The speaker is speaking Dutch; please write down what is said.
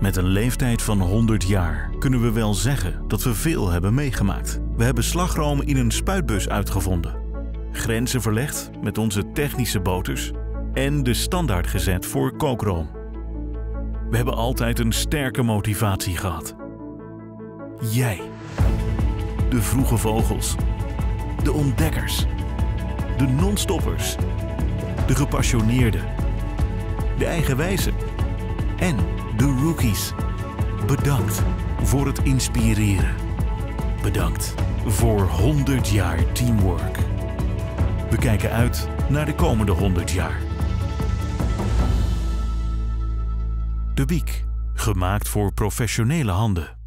Met een leeftijd van 100 jaar kunnen we wel zeggen dat we veel hebben meegemaakt. We hebben slagroom in een spuitbus uitgevonden, grenzen verlegd met onze technische boters en de standaard gezet voor kookroom. We hebben altijd een sterke motivatie gehad. Jij. De vroege vogels. De ontdekkers. De non-stoppers. De gepassioneerden. De eigenwijzen. En de rookies. Bedankt voor het inspireren. Bedankt voor 100 jaar teamwork. We kijken uit naar de komende 100 jaar. De Biek, gemaakt voor professionele handen.